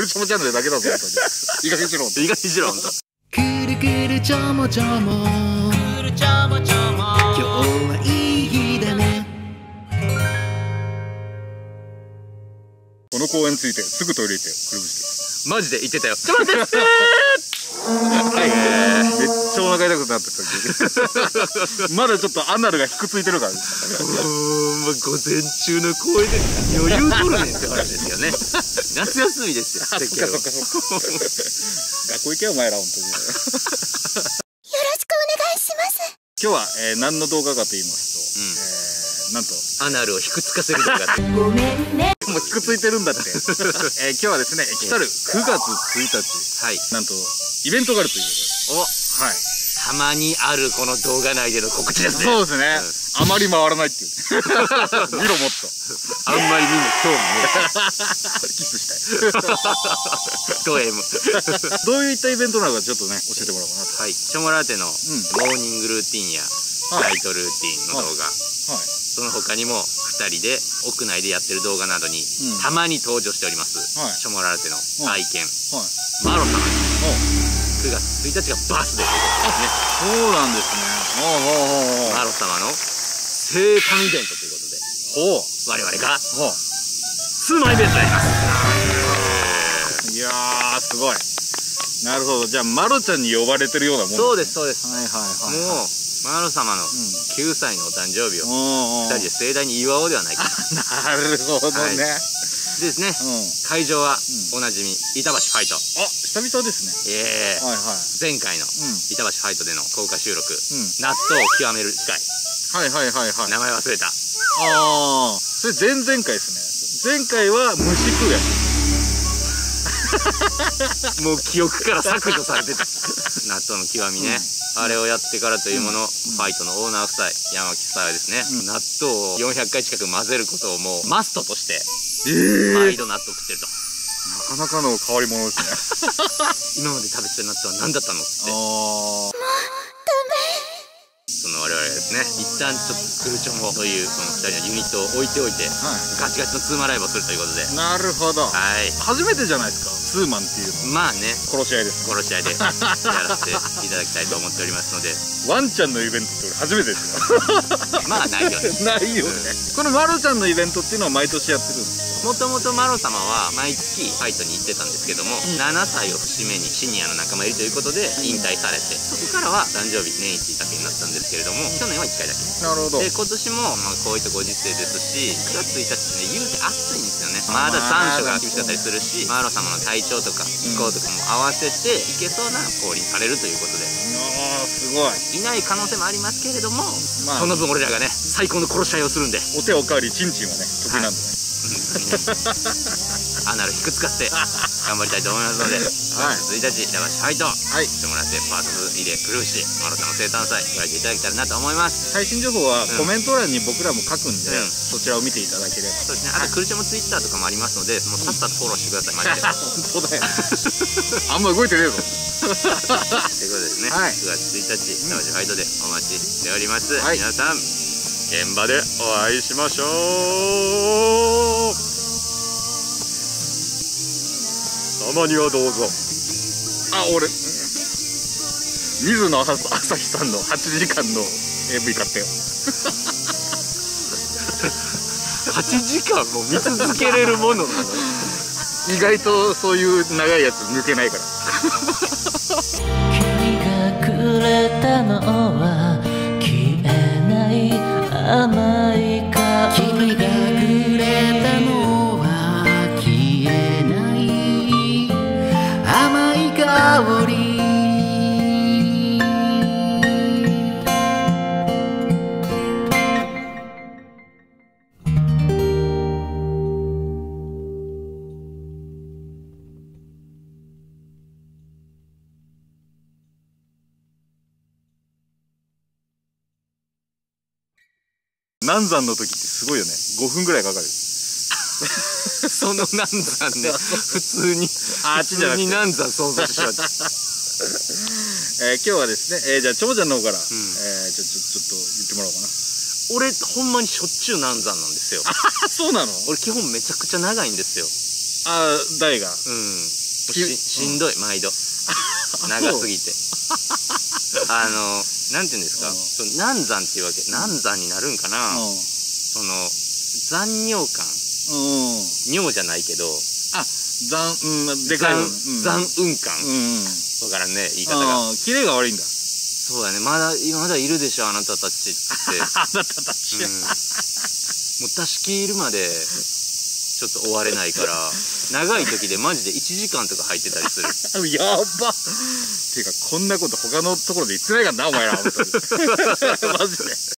クルチャモチャンネルだけだぞ本当に。いい加減にしろ意外にしろほんとくるくるちょもちょも。くるちょもちょも。今日はいい日だね。この公園についてすぐトイレ行ってよくるぶしで。すマジで言ってたよ。ちょっと待ってはいめっちゃお腹痛くなってた まだちょっとアナルがひくついてるから。もう午前中の公園で余裕取るねんって話ですよね。夏休みですよあそっかそっかそっか。学校行けよお前ら本当に。よろしくお願いします。今日は、えー何の動画かと言いますと、うん。えーなんと。アナルをひくつかせる動画って。ごめんね。もうひくついてるんだって、えー今日はですね来たる9月1日。はい。なんとイベントがあるということで。お。はいたまにあるこの動画内での告知ですね。そうですね、あまり回らないっていう 見ろもっと。あんまりみんな興味ねキスしたい。ド M どういったイベントなのかちょっとね教えてもらおうかなと。はい。チョモラテのモーニングルーティンやはいナイトルーティンの動画、はい。その他にも2人で屋内でやってる動画などにうん。たまに登場しております、はい。チョモラテの愛犬、はい。マロ様に。お9月1日がバースデーということで。すねそうなんですね。おうおうおうマロ様の生誕イベントということで。ほう。我々がほう。ツーマンイベントやります。いやーすごい。なるほど。じゃあマロちゃんに呼ばれてるようなもんそうですそうです。はいはいはいもうマロ様の9歳のお誕生日をおうおう2人で盛大に祝おうではないかと。なるほどね、はいでですね。うん。会場はおなじみ板橋ファイト。あ久々ですね。ええ。はいはい。前回のうん。板橋ファイトでの公開収録、ん。納豆を極める機会。はいはいはいはい。名前忘れた。ああそれ前々回ですね。前回は虫食うやつ。もう記憶から削除されてた。納豆の極みね、あれをやってからというもの、ファイトのオーナー夫妻山木夫妻はですね、うん。納豆を400回近く混ぜることをもうマストとしてええ毎度納豆食ってると、なかなかの変わり者ですね。今まで食べてた納豆は何だったのって。あその我々がですね一旦ちょっとクルチョモというその2人のユニットを置いておいてあはガチガチのツーマンライブをするということで。いなるほど。はい。初めてじゃないですかツーマンっていうのは。まあね。殺し合いです。殺し合いでやらせていただきたいと思っておりますので。ワンちゃんのイベントって俺初めてですよ。まあないよね。ないよね。このマロちゃんのイベントっていうのは毎年やってるんですもともとマロ様は毎月ファイトに行ってたんですけども、7歳を節目にシニアの仲間入りということで引退されてそこからは誕生日年一だけになったんですけれども去年は1回だけ。なるほど。で今年も、まあ、こういったご時世ですし9月1日ってね言うて暑いんですよね。まだ残暑が厳しかったりするしマロ様の体調とか気候とかも合わせていけそうな降臨されるということで。ああすごい。いない可能性もありますけれども、まあ。その分俺らがね最高の殺し合いをするんで。お手おかわりチンチンはね得意なんでね、アナルひくつかせて頑張りたいと思いますので、はい。9月1日板橋ファイトはい。してもらってパート2でクルーシマロさんの生誕祭ご来場いただけたらなと思います。最新情報はうん。コメント欄に僕らも書くんで、うん。そちらを見ていただければ。そうですね。あとクルチャもツイッターとかもありますのでもうさっさとフォローしてくださいマジで。本当だよ。あんま動いてねえぞ。ということですね、はい。9月1日板橋ファイトでお待ちしております、はい。皆さん現場でお会いしましょうたまにはどうぞ。あ俺。水野朝朝日さんの8時間の AV 買ったよ。8時間も見続けれるものなの？意外とそういう長いやつ抜けないから。君がくれたの南山の時ってすごいよね。5分ぐらいかかる。その南山ね。普通にああっちじゃなくて。普通に南山想像しまったえー今日はですね、えーじゃあちょもちゃんの方から、ん。えーちょちょちょっと言ってもらおうかな。俺ほんまにしょっちゅう南山なんですよ。あ そうなの？俺基本めちゃくちゃ長いんですよ。あ誰が？うん。きししんどい毎度。長すぎて あのなんていうんですか？うん。その難産っていうわけ難産になるんかな、その残尿感。尿じゃないけど。あ残うんでかい残残運感。わからんね言い方が。キレが悪いんだ。そうだねまだまだいるでしょあなたたちって。あなたたち。うん。もう出し切るまでちょっと終われないから 長い時でマジで1時間とか入ってたりする。やば。ていうかこんなこと他のところで言ってないからなお前ら本当に。マジで